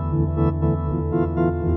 Música